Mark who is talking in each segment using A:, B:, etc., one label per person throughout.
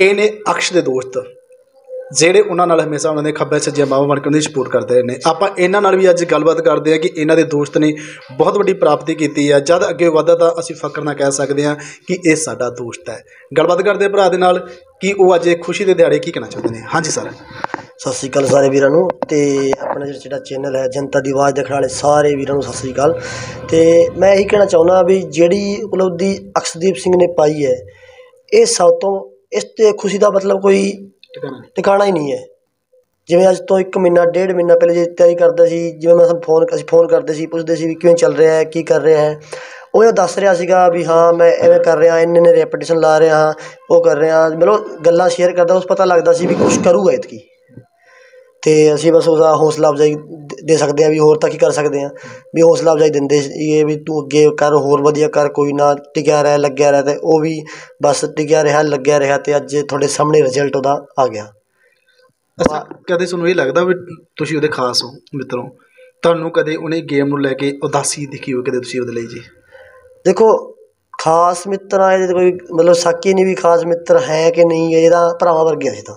A: ਇਹ ਨੇ ਅਕਸ਼ ਦੇ ਦੋਸਤ, ਜਿਹੜੇ ਉਹਨਾਂ ਨਾਲ ਹਮੇਸ਼ਾ ਉਹਨਾਂ ਦੇ ਖੱਬੇ ਸੱਜੇ ਬਾਹਾਂ ਬਣ ਕੇ ਉਹਨਾਂ ਦੀ ਸਪੋਰਟ ਕਰਦੇ ਰਹੇ ਨੇ। ਆਪਾਂ ਇਹਨਾਂ ਨਾਲ ਵੀ ਅੱਜ ਗੱਲਬਾਤ ਕਰਦੇ ਹਾਂ ਕਿ ਇਹਨਾਂ ਦੇ ਦੋਸਤ ਨੇ ਬਹੁਤ ਵੱਡੀ ਪ੍ਰਾਪਤੀ ਕੀਤੀ ਹੈ। ਜਦ ਅੱਗੇ ਵਧਦਾ ਤਾਂ ਅਸੀਂ ਫਕਰ ਨਾਲ ਕਹਿ ਸਕਦੇ ਹਾਂ ਕਿ ਇਹ ਸਾਡਾ ਦੋਸਤ ਹੈ। ਗੱਲਬਾਤ ਕਰਦੇ ਭਰਾ ਦੇ ਨਾਲ ਕਿ ਉਹ ਅੱਜ ਖੁਸ਼ੀ ਦੇ ਦਿਹਾੜੇ ਕੀ ਕਹਿਣਾ ਚਾਹੁੰਦੇ ਨੇ? ਹਾਂਜੀ ਸਰ।
B: ਸਤਿ ਸ੍ਰੀ ਅਕਾਲ ਸਾਰੇ ਵੀਰਾਂ ਨੂੰ ਤੇ ਆਪਣਾ ਜਿਹੜਾ ਜਿਹੜਾ ਚੈਨਲ ਹੈ, ਜਨਤਾ ਦੀ ਆਵਾਜ਼ ਦੇਖਣ ਵਾਲੇ ਸਾਰੇ ਵੀਰਾਂ ਨੂੰ ਸਤਿ ਸ੍ਰੀ ਅਕਾਲ। ਤੇ ਮੈਂ ਇਹੀ ਕਹਿਣਾ ਚਾਹੁੰਦਾ ਵੀ ਜਿਹੜੀ ਉਪਲਬਧੀ ਅਕਸ਼ਦੀਪ ਸਿੰਘ ਨੇ ਪਾਈ ਹੈ, ਇਹ ਸਭ ਤੋਂ ਇਸ ਤੇ ਖੁਸ਼ੀ ਦਾ ਮਤਲਬ ਕੋਈ ਟਿਕਾਣਾ ਹੀ ਨਹੀਂ ਹੈ। ਜਿਵੇਂ ਅੱਜ ਤੋਂ ਇੱਕ ਮਹੀਨਾ ਡੇਢ ਮਹੀਨਾ ਪਹਿਲੇ ਜੇ ਤਿਆਰੀ ਕਰਦਾ ਸੀ ਜਿਵੇਂ ਮੈਂ ਸਾਨੂੰ ਫੋਨ ਅਸੀਂ ਫੋਨ ਕਰਦੇ ਸੀ ਪੁੱਛਦੇ ਸੀ ਵੀ ਕਿਵੇਂ ਚੱਲ ਰਿਹਾ ਹੈ ਕੀ ਕਰ ਰਿਹਾ ਹੈ। ਉਹ ਇਹ ਦੱਸ ਰਿਹਾ ਸੀਗਾ ਵੀ ਹਾਂ ਮੈਂ ਐਵੇਂ ਕਰ ਰਿਹਾ ਇੰਨੇ ਨੇ ਰੈਪੀਟੇਸ਼ਨ ਲਾ ਰਿਹਾ ਉਹ ਕਰ ਰਿਹਾ। ਮਤਲਬ ਗੱਲਾਂ ਸ਼ੇਅਰ ਕਰਦਾ ਉਸ ਪਤਾ ਲੱਗਦਾ ਸੀ ਵੀ ਕੁਝ ਕਰੂਗਾ ਇਤਕੀ ਤੇ ਅਸੀਂ ਬਸ ਉਹਦਾ ਹੌਸਲਾ ਅਫਜ਼ਾਈ ਦ- ਸਕਦੇ ਹਾਂ ਵੀ ਹੋਰ ਤਾਂ ਕੀ ਕਰ ਸਕਦੇ ਹਾਂ। ਵੀ ਹੌਸਲਾ ਅਫਜ਼ਾਈ ਦਿੰਦੇ ਸੀਗੇ ਵੀ ਤੂੰ ਅੱਗੇ ਕਰ ਹੋਰ ਵਧੀਆ ਕਰ ਕੋਈ ਨਾ ਟਿਕਿਆ ਰਹਿ ਲੱਗਿਆ ਰਹਿ ਤੇ ਉਹ ਵੀ ਬਸ ਟਿਕਿਆ ਰਿਹਾ ਲੱਗਿਆ ਰਿਹਾ ਤੇ ਅੱਜ ਤੁਹਾਡੇ ਸਾਹਮਣੇ ਰਿਜ਼ਲਟ ਉਹਦਾ ਆ ਗਿਆ।
A: ਅੱਛਾ ਕਦੇ ਤੁਹਾਨੂੰ ਇਹ ਲੱਗਦਾ ਵੀ ਤੁਸੀਂ ਉਹਦੇ ਖਾਸ ਹੋ ਮਿੱਤਰੋ? ਤੁਹਾਨੂੰ ਕਦੇ ਉਹਨੇ ਗੇਮ ਨੂੰ ਲੈ ਕੇ ਉਦਾਸੀ ਦਿਖੀ ਹੋਵੇ ਕਦੇ ਤੁਸੀਂ ਉਹਦੇ ਲਈ ਜੀ?
B: ਦੇਖੋ ਖਾਸ ਮਿੱਤਰ ਆ ਇਹਦੇ ਕੋਈ ਮਤਲਬ ਸਾਕੀ ਨਹੀਂ ਵੀ ਖਾਸ ਮਿੱਤਰ ਹੈ ਕਿ ਨਹੀਂ ਇਹਦਾ ਭਰਾਵਾਂ ਵਰਗੇ ਅਸੀਂ ਤਾਂ।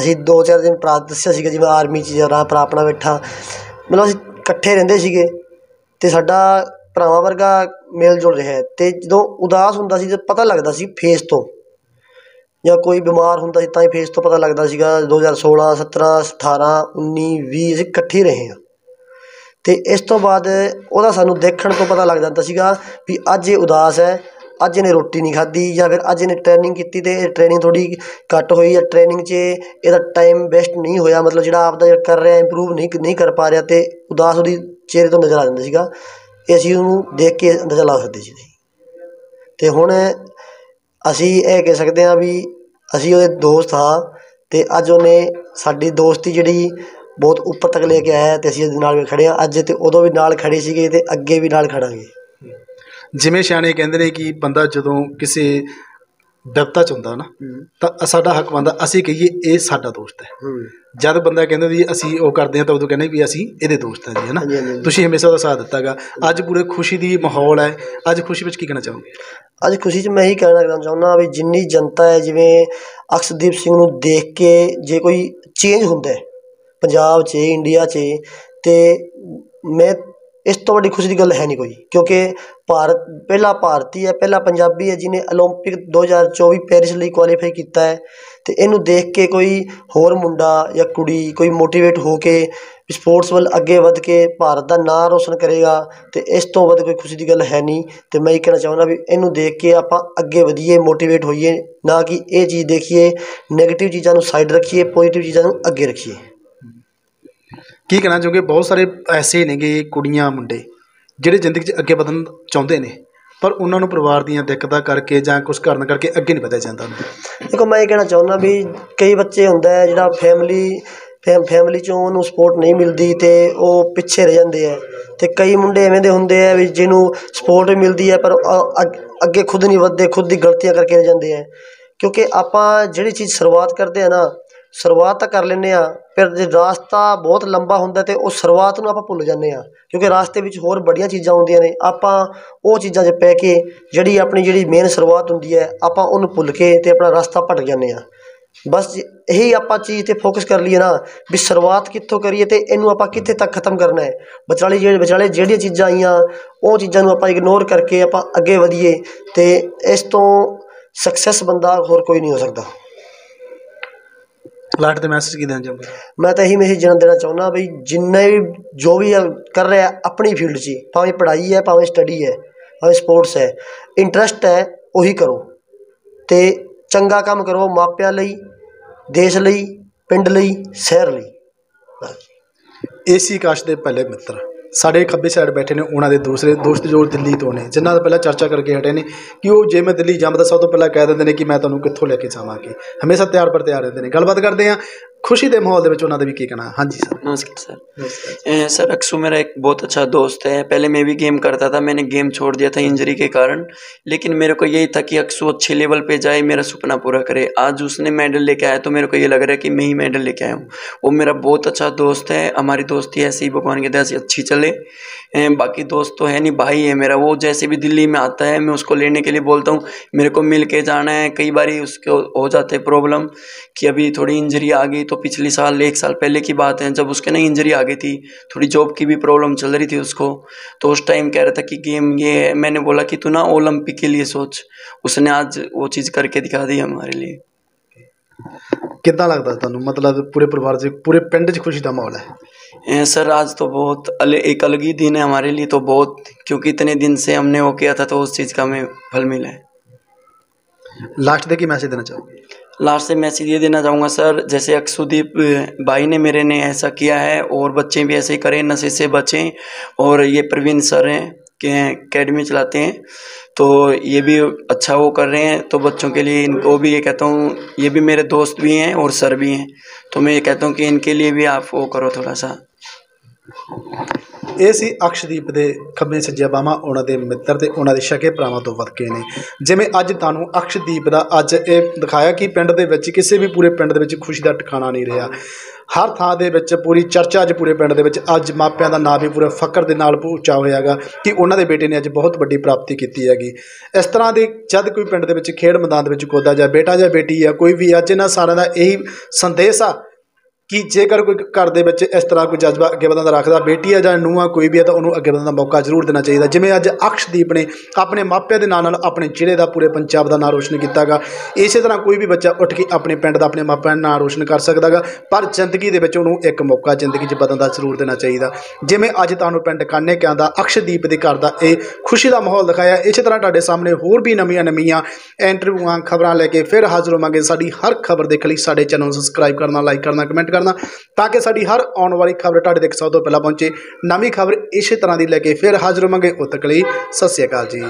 B: ਅਸੀਂ ਦੋ ਚਾਰ ਦਿਨ ਭਰਾ ਦੱਸਿਆ ਸੀਗਾ ਜਿਵੇਂ ਆਰਮੀ 'ਚ ਜਰਾ ਭਰਾ ਆਪਣਾ ਬੈਠਾ। ਮਤਲਬ ਅਸੀਂ ਇਕੱਠੇ ਰਹਿੰਦੇ ਸੀਗੇ ਅਤੇ ਸਾਡਾ ਭਰਾਵਾਂ ਵਰਗਾ ਮੇਲ ਜੋਲ ਰਿਹਾ ਅਤੇ ਜਦੋਂ ਉਦਾਸ ਹੁੰਦਾ ਸੀ ਤਾਂ ਪਤਾ ਲੱਗਦਾ ਸੀ ਫੇਸ ਤੋਂ। ਜਾਂ ਕੋਈ ਬਿਮਾਰ ਹੁੰਦਾ ਸੀ ਤਾਂ ਹੀ ਫੇਸ ਤੋਂ ਪਤਾ ਲੱਗਦਾ ਸੀਗਾ। 2016 17 18 19 20 ਅਸੀਂ ਇਕੱਠੇ ਰਹੇ ਹਾਂ। ਅਤੇ ਇਸ ਤੋਂ ਬਾਅਦ ਉਹਦਾ ਸਾਨੂੰ ਦੇਖਣ ਤੋਂ ਪਤਾ ਲੱਗ ਜਾਂਦਾ ਸੀਗਾ ਵੀ ਅੱਜ ਇਹ ਉਦਾਸ ਹੈ। ਅੱਜ ਇਹਨੇ ਰੋਟੀ ਨਹੀਂ ਖਾਧੀ ਜਾਂ ਫਿਰ ਅੱਜ ਇਹਨੇ ਟ੍ਰੇਨਿੰਗ ਕੀਤੀ ਅਤੇ ਇਹ ਟ੍ਰੇਨਿੰਗ ਥੋੜ੍ਹੀ ਘੱਟ ਹੋਈ ਹੈ। ਟ੍ਰੇਨਿੰਗ 'ਚ ਇਹਦਾ ਟਾਈਮ ਵੇਸਟ ਨਹੀਂ ਹੋਇਆ। ਮਤਲਬ ਜਿਹੜਾ ਆਪਦਾ ਕਰ ਰਿਹਾ ਇੰਪਰੂਵ ਨਹੀਂ ਨਹੀਂ ਕਰ ਪਾ ਰਿਹਾ ਅਤੇ ਉਦਾਸ ਉਹਦੀ ਚਿਹਰੇ ਤੋਂ ਨਜ਼ਰ ਆ ਜਾਂਦਾ ਸੀਗਾ। ਇਹ ਅਸੀਂ ਉਹਨੂੰ ਦੇਖ ਕੇ ਅੰਦਾਜ਼ਾ ਲਾ ਸਕਦੇ ਸੀ ਅਤੇ ਹੁਣ ਅਸੀਂ ਇਹ ਕਹਿ ਸਕਦੇ ਹਾਂ ਵੀ ਅਸੀਂ ਉਹਦੇ ਦੋਸਤ ਹਾਂ ਅਤੇ ਅੱਜ ਉਹਨੇ ਸਾਡੀ ਦੋਸਤੀ ਜਿਹੜੀ ਬਹੁਤ ਉੱਪਰ ਤੱਕ ਲੈ ਕੇ ਆਇਆ ਅਤੇ ਅਸੀਂ ਇਹਦੇ ਨਾਲ ਵੀ ਖੜ੍ਹੇ ਹਾਂ। ਅੱਜ ਅਤੇ ਉਦੋਂ ਵੀ ਨਾਲ ਖੜ੍ਹੇ ਸੀਗੇ ਅਤੇ ਅੱਗੇ ਵੀ ਨਾਲ ਖੜਾਂਗੇ।
A: ਜਿਵੇਂ ਸਿਆਣੇ ਕਹਿੰਦੇ ਨੇ ਕਿ ਬੰਦਾ ਜਦੋਂ ਕਿਸੇ ਵਿਪਤਾ ਚ ਹੁੰਦਾ ਨਾ ਤਾਂ ਸਾਡਾ ਹੱਕ ਬਣਦਾ ਅਸੀਂ ਕਹੀਏ ਇਹ ਸਾਡਾ ਦੋਸਤ ਹੈ। ਜਦ ਬੰਦਾ ਕਹਿੰਦਾ ਵੀ ਅਸੀਂ ਉਹ ਕਰਦੇ ਹਾਂ ਤਾਂ ਉਦੋਂ ਕਹਿੰਦੇ ਵੀ ਅਸੀਂ ਇਹਦੇ ਦੋਸਤ ਹਾਂ ਜੀ ਹੈ ਨਾ। ਤੁਸੀਂ ਹਮੇਸ਼ਾ ਉਹਦਾ ਸਾਥ ਦਿੱਤਾਗਾ। ਅੱਜ ਪੂਰੇ ਖੁਸ਼ੀ ਦੀ ਮਾਹੌਲ ਹੈ। ਅੱਜ ਖੁਸ਼ੀ ਵਿੱਚ ਕੀ ਕਹਿਣਾ ਚਾਹੋਗੇ?
B: ਅੱਜ ਖੁਸ਼ੀ 'ਚ ਮੈਂ ਇਹੀ ਕਹਿਣਾ ਚਾਹੁੰਦਾ ਵੀ ਜਿੰਨੀ ਜਨਤਾ ਹੈ ਜਿਵੇਂ ਅਕਸ਼ਦੀਪ ਸਿੰਘ ਨੂੰ ਦੇਖ ਕੇ ਜੇ ਕੋਈ ਚੇਂਜ ਹੁੰਦਾ ਹੈ ਪੰਜਾਬ 'ਚ ਇੰਡੀਆ 'ਚ ਤੇ ਮੈਂ ਇਸ ਤੋਂ ਵੱਡੀ ਖੁਸ਼ੀ ਦੀ ਗੱਲ ਹੈ ਨਹੀਂ ਕੋਈ, ਕਿਉਂਕਿ ਭਾਰਤ ਪਹਿਲਾ ਭਾਰਤੀ ਹੈ, ਪਹਿਲਾ ਪੰਜਾਬੀ ਹੈ ਜਿਹਨੇ ਓਲੰਪਿਕ ਦੋ ਹਜ਼ਾਰ ਚੌਵੀ ਪੈਰਿਸ ਲਈ ਕੁਆਲੀਫਾਈ ਕੀਤਾ ਹੈ ਅਤੇ ਇਹਨੂੰ ਦੇਖ ਕੇ ਕੋਈ ਹੋਰ ਮੁੰਡਾ ਜਾਂ ਕੁੜੀ ਕੋਈ ਮੋਟੀਵੇਟ ਹੋ ਕੇ ਸਪੋਰਟਸ ਵੱਲ ਅੱਗੇ ਵੱਧ ਕੇ ਭਾਰਤ ਦਾ ਨਾਂ ਰੌਸ਼ਨ ਕਰੇਗਾ ਅਤੇ ਇਸ ਤੋਂ ਵੱਧ ਕੋਈ ਖੁਸ਼ੀ ਦੀ ਗੱਲ ਹੈ ਨਹੀਂ ਅਤੇ ਮੈਂ ਇਹ ਕਹਿਣਾ ਚਾਹੁੰਦਾ ਵੀ ਇਹਨੂੰ ਦੇਖ ਕੇ ਆਪਾਂ ਅੱਗੇ ਵਧੀਏ ਮੋਟੀਵੇਟ ਹੋਈਏ, ਨਾ ਕਿ ਇਹ ਚੀਜ਼ ਦੇਖੀਏ ਨੈਗੇਟਿਵ ਚੀਜ਼ਾਂ ਨੂੰ ਸਾਈਡ ਰੱਖੀਏ ਪੋਜ਼ੀਟਿਵ ਚੀਜ਼ਾਂ ਨੂੰ ਅੱਗੇ ਰੱਖੀਏ।
A: ਕੀ ਕਹਿਣਾ ਚਾਹੋਗੇ? ਬਹੁਤ ਸਾਰੇ ਐਸੇ ਨੇਗੇ ਕੁੜੀਆਂ, ਮੁੰਡੇ, ਜਿਹੜੇ ਜ਼ਿੰਦਗੀ 'ਚ ਅੱਗੇ ਵਧਣ ਚਾਹੁੰਦੇ ਨੇ, ਪਰ ਉਹਨਾਂ ਨੂੰ ਪਰਿਵਾਰ ਦੀਆਂ ਦਿੱਕਤਾਂ ਕਰਕੇ ਜਾਂ ਕੁਝ ਕਾਰਨ ਕਰਕੇ ਅੱਗੇ ਨਹੀਂ ਵਧਿਆ ਜਾਂਦਾ।
B: ਦੇਖੋ, ਮੈਂ ਇਹ ਕਹਿਣਾ ਚਾਹੁੰਦਾ ਵੀ ਕਈ ਬੱਚੇ ਹੁੰਦਾ ਹੈ, ਜਿਹੜਾ ਫੈਮਿਲੀ ਫੈਮਿਲੀ ਚੋਂ ਉਹਨੂੰ ਸਪੋਰਟ ਨਹੀਂ ਮਿਲਦੀ ਤੇ ਉਹ ਪਿੱਛੇ ਰਹਿ ਜਾਂਦੇ ਆ। ਤੇ ਕਈ ਮੁੰਡੇ ਐਵੇਂ ਦੇ ਹੁੰਦੇ ਆ ਵੀ ਜਿਹਨੂੰ ਸਪੋਰਟ ਮਿਲਦੀ ਹੈ ਪਰ ਅ- ਅੱਗੇ ਖੁਦ ਨਹੀਂ ਵੱਧਦੇ, ਖੁਦ ਦੀ ਗਲਤੀਆਂ ਕਰਕੇ ਰਹਿ ਜਾਂਦੇ ਆ। ਕਿਉਂਕਿ ਆਪਾਂ ਜਿਹੜੀ ਚੀਜ਼ ਸ਼ੁਰੂਆਤ ਕਰਦੇ ਆ ਨਾ, ਸ਼ੁਰੂਆਤ ਤਾਂ ਕਰ ਲੈਂਦੇ ਆ ਫਿਰ ਜੇ ਰਾਸਤਾ ਬਹੁਤ ਲੰਬਾ ਹੁੰਦਾ ਤੇ ਉਹ ਸ਼ੁਰੂਆਤ ਨੂੰ ਆਪਾਂ ਭੁੱਲ ਜਾਂਦੇ ਆ ਕਿਉਂਕਿ ਰਾਸਤੇ ਵਿੱਚ ਹੋਰ ਬੜੀਆਂ ਚੀਜ਼ਾਂ ਆਉਂਦੀਆਂ ਨੇ। ਆਪਾਂ ਉਹ ਚੀਜ਼ਾਂ 'ਚ ਪੈ ਕੇ ਜਿਹੜੀ ਆਪਣੀ ਜਿਹੜੀ ਮੇਨ ਸ਼ੁਰੂਆਤ ਹੁੰਦੀ ਹੈ, ਆਪਾਂ ਉਹਨੂੰ ਭੁੱਲ ਕੇ ਤੇ ਆਪਣਾ ਰਸਤਾ ਭਟਕ ਜਾਂਦੇ ਆ ਬਸ ਇਹੀ ਆਪਾਂ ਚੀਜ਼ ਤੇ ਫੋਕਸ ਕਰ ਲਈਏ ਨਾ ਵੀ ਸ਼ੁਰੂਆਤ ਕਿੱਥੋਂ ਕਰੀਏ ਤੇ ਇਹਨੂੰ ਆਪਾਂ ਕਿੱਥੇ ਤੱਕ ਖਤਮ ਕਰਨਾ ਹੈ। ਵਿਚਾਲੇ ਜਿਹੜੇ ਵਿਚਾਲੇ ਜਿਹੜੀਆਂ ਚੀਜ਼ਾਂ ਆਈਆਂ, ਉਹ ਚੀਜ਼ਾਂ ਨੂੰ ਆਪਾਂ ਇਗਨੋਰ ਕਰਕੇ ਆਪਾਂ ਅੱਗੇ ਵਧੀਏ ਤੇ ਇਸ ਤੋਂ ਸਕਸੈਸ ਬੰਦਾ ਹੋਰ ਕੋਈ ਨਹੀਂ ਹੋ ਸਕਦਾ।
A: ਲਾਟ ਦੇ ਮੈਸੇਜ ਕੀ ਦੇਣਾ ਚਾਹੋਗੇ
B: ਮੈਂ ਤਾਂ ਇਹੀ ਮੈਸੇਜ ਜਨ ਦੇਣਾ ਚਾਹੁੰਦਾ ਵੀ ਜਿੰਨੇ ਵੀ ਜੋ ਵੀ ਕਰ ਰਿਹਾ ਆਪਣੀ ਫੀਲਡ 'ਚ ਭਾਵੇਂ ਪੜ੍ਹਾਈ ਹੈ ਭਾਵੇਂ ਸਟੱਡੀ ਹੈ ਭਾਵੇਂ ਸਪੋਰਟਸ ਹੈ ਇੰਟਰਸਟ ਹੈ ਉਹੀ ਕਰੋ। ਤੇ ਚੰਗਾ ਕੰਮ ਕਰੋ ਮਾਪਿਆਂ ਲਈ ਦੇਸ਼ ਲਈ ਪਿੰਡ ਲਈ ਸ਼ਹਿਰ ਲਈ।
A: ਏਸੀ ਕਾਸ਼ ਦੇ ਪਹਿਲੇ ਮਿੱਤਰ। ਸਾਡੇ ਖੱਬੇ ਸਾਈਡ ਬੈਠੇ ਨੇ, ਉਹਨਾਂ ਦੇ ਦੂਸਰੇ, ਦੋਸਤ ਜੋ ਦਿੱਲੀ ਤੋਂ ਨੇ, ਜਿਨ੍ਹਾਂ ਦਾ ਪਹਿਲਾਂ ਚਰਚਾ ਕਰਕੇ ਹਟੇ ਨੇ ਕਿ ਉਹ ਜੇ ਮੈਂ ਦਿੱਲੀ ਜਾਂਦਾ ਸਭ ਤੋਂ ਪਹਿਲਾਂ ਕਹਿ ਦਿੰਦੇ ਨੇ ਕਿ ਮੈਂ ਤੁਹਾਨੂੰ ਕਿੱਥੋਂ ਲੈ ਕੇ ਜਾਵਾਂਗੇ। ਹਮੇਸ਼ਾ ਤਿਆਰ ਪਰ ਤਿਆਰ ਰਹਿੰਦੇ ਨੇ। ਗੱਲਬਾਤ ਕਰਦੇ ਆ ਖੁਸ਼ੀ ਦੇ ਮਾਹੌਲ ਦੇ ਵਿੱਚ ਉਹਨਾਂ ਦੇ ਵੀ ਕੀ ਕਹਿਣਾ ਹਾਂਜੀ ਸਰ
C: नमस्कार सर ए, सर अक्सू मेरा एक बहुत अच्छा दोस्त है पहले मैं भी गेम करता था मैंने गेम छोड़ दिया था इंजरी के कारण लेकिन मेरे को यही था कि अक्सू अच्छे लेवल पे जाए मेरा सपना पूरा करे आज उसने मेडल लेके आया तो मेरे को ये लग रहा है कि मैं ही मेडल लेके आया हूँ वो मेरा बहुत अच्छा दोस्त है हमारी दोस्ती ऐसे ही भगवान की दया से अच्छी चले ए, बाकी दोस्त तो है नहीं भाई है मेरा वो जैसे भी दिल्ली में आता है मैं उसको लेने के लिए बोलता हूँ मेरे को मिल के जाना है कई बार उसको हो जाते प्रॉब्लम कि अभी थोड़ी इंजरी आ गई तो पिछले साल एक साल पहले की बात है जब उसके ना इंजरी आ गई थी थोड़ी जॉब की भी प्रॉब्लम चल रही थी उसको तो उस टाइम कह रहा था कि गेम ये है मैंने बोला कि तू ना ओलंपिक के लिए सोच उसने आज वो चीज़ करके दिखा दी हमारे लिए
A: ਕਿੱਦਾਂ ਲੱਗਦਾ ਤੁਹਾਨੂੰ ਮਤਲਬ ਪੂਰੇ ਪਰਿਵਾਰ 'ਚ ਪੂਰੇ ਪਿੰਡ 'ਚ ਖੁਸ਼ੀ ਦਾ ਮਾਹੌਲ ਹੈ
C: ए, सर आज तो बहुत अल, एक अलग ही दिन है हमारे लिए तो बहुत क्योंकि इतने दिन से हमने वो किया था तो उस चीज़ का हमें फल मिला है
A: ਲਾਸਟ ਦੇ ਕੀ ਮੈਸੇਜ ਦੇਣਾ ਚਾਹੋਗੇ
C: लास्ट से मैसेज ये देना चाहूँगा, सर, जैसे अक्षुदीप भाई ने मेरे ने ऐसा किया है और बच्चे भी ऐसे ही करें, नशे से बचें और ये प्रवीण सर हैं, के अकेडमी चलाते हैं तो ये भी अच्छा वो कर रहे हैं तो बच्चों के लिए इनको भी ये कहता हूँ, ये भी मेरे दोस्त भी हैं और सर भी हैं तो मैं ये कहता हूँ कि इनके लिए भी आप वो करो थोड़ा सा।
A: ਇਹ ਸੀ ਅਕਸ਼ਦੀਪ ਦੇ ਖੱਬੇ ਸੱਜੇ ਬਾਹਾਂ ਉਹਨਾਂ ਦੇ ਮਿੱਤਰ ਤੇ ਉਹਨਾਂ ਦੇ ਸ਼ਕੇ ਭਰਾਵਾਂ ਤੋਂ ਵੱਧ ਕੇ ਨੇ। ਜਿਵੇਂ ਅੱਜ ਤੁਹਾਨੂੰ ਅਕਸ਼ਦੀਪ ਦਾ ਅੱਜ ਇਹ ਦਿਖਾਇਆ ਕਿ ਪਿੰਡ ਦੇ ਵਿੱਚ ਕਿਸੇ ਵੀ ਪੂਰੇ ਪਿੰਡ ਦੇ ਵਿੱਚ ਖੁਸ਼ੀ ਦਾ ਟਿਕਾਣਾ ਨਹੀਂ ਰਿਹਾ। ਹਰ ਥਾਂ ਦੇ ਵਿੱਚ ਪੂਰੀ ਚਰਚਾ ਅੱਜ ਪੂਰੇ ਪਿੰਡ ਦੇ ਵਿੱਚ, ਅੱਜ ਮਾਪਿਆਂ ਦਾ ਨਾਂ ਵੀ ਪੂਰੇ ਫਕਰ ਦੇ ਨਾਲ ਉੱਚਾ ਹੋਇਆਗਾ ਕਿ ਉਹਨਾਂ ਦੇ ਬੇਟੇ ਨੇ ਅੱਜ ਬਹੁਤ ਵੱਡੀ ਪ੍ਰਾਪਤੀ ਕੀਤੀ ਹੈਗੀ। ਇਸ ਤਰ੍ਹਾਂ ਦੇ ਜਦ ਕੋਈ ਪਿੰਡ ਦੇ ਵਿੱਚ ਖੇਡ ਮੈਦਾਨ ਦੇ ਵਿੱਚ ਕੁੱਦਾ ਜਾਂ ਬੇਟਾ ਜਾਂ ਬੇਟੀ ਆ, ਕੋਈ ਵੀ ਅੱਜ ਇਹਨਾਂ ਸਾਰਿਆਂ ਦਾ ਇਹੀ ਸੰਦੇਸ਼ ਆ ਕਿ ਜੇਕਰ ਕੋਈ ਘਰ ਦੇ ਵਿੱਚ ਇਸ ਤਰ੍ਹਾਂ ਕੋਈ ਜਜ਼ਬਾ ਅੱਗੇ ਵਧਣ ਦਾ ਰੱਖਦਾ ਬੇਟੀ ਆ ਜਾਂ ਨੂੰਹ ਕੋਈ ਵੀ ਆ ਤਾਂ ਉਹਨੂੰ ਅੱਗੇ ਵਧਣ ਦਾ ਮੌਕਾ ਜ਼ਰੂਰ ਦੇਣਾ ਚਾਹੀਦਾ। ਜਿਵੇਂ ਅੱਜ ਅਕਸ਼ਦੀਪ ਨੇ ਆਪਣੇ ਮਾਪਿਆਂ ਦੇ ਨਾਂ ਨਾਲ ਆਪਣੇ ਜ਼ਿਲ੍ਹੇ ਦਾ ਪੂਰੇ ਪੰਜਾਬ ਦਾ ਨਾਂ ਰੋਸ਼ਨ ਕੀਤਾਗਾ। ਇਸੇ ਤਰ੍ਹਾਂ ਕੋਈ ਵੀ ਬੱਚਾ ਉੱਠ ਕੇ ਆਪਣੇ ਪਿੰਡ ਦਾ ਆਪਣੇ ਮਾਪਿਆਂ ਦਾ ਨਾਂ ਰੋਸ਼ਨ ਕਰ ਸਕਦਾਗਾ, ਪਰ ਜ਼ਿੰਦਗੀ ਦੇ ਵਿੱਚ ਉਹਨੂੰ ਇੱਕ ਮੌਕਾ ਜ਼ਿੰਦਗੀ 'ਚ ਬਦਲਣ ਦਾ ਜ਼ਰੂਰ ਦੇਣਾ ਚਾਹੀਦਾ। ਜਿਵੇਂ ਅੱਜ ਤੁਹਾਨੂੰ ਪਿੰਡ ਕਾਨੇ ਕਿਆਂ ਦਾ ਅਕਸ਼ਦੀਪ ਦੇ ਘਰ ਦਾ ਇਹ ਖੁਸ਼ੀ ਦਾ ਮਾਹੌਲ ਦਿਖਾਇਆ। ਇਸੇ ਤਰ੍ਹਾਂ ਤੁਹਾਡੇ ਸਾਹਮਣੇ ਹੋਰ ਵੀ ਨਵੀਆਂ ਨਵੀਆਂ ਇੰਟਰਵਿਊਆਂ, ਖਬਰਾਂ ਲੈ ਕੇ ਫਿਰ ਹਾਜ਼ਰ ਹੋਵਾਂਗੇ। ਸਾਡੀ ਹਰ ਖਬਰ ਦੇਖਣ ਲਈ ਸਾਡੇ ਚੈਨਲ ਨੂੰ ਸਬਸਕ੍ਰਾਈਬ ਕਰਨਾ, ਲਾਈਕ ਕਰਨਾ, ਕਮੈਂਟ ਕਰਨਾ ਤਾਂ ਕਿ ਸਾਡੀ ਹਰ ਆਉਣ ਵਾਲੀ ਖਬਰ ਤੁਹਾਡੇ ਤੱਕ ਸਭ ਤੋਂ ਪਹਿਲਾਂ ਪਹੁੰਚੇ। ਨਵੀਂ ਖਬਰ ਇਸੇ ਤਰ੍ਹਾਂ ਦੀ ਲੈ ਕੇ ਫਿਰ ਹਾਜ਼ਰ ਹੋਵਾਂਗੇ ਉਦ ਲਈ ਸਤਿ ਸ਼੍ਰੀ ਅਕਾਲ ਜੀ।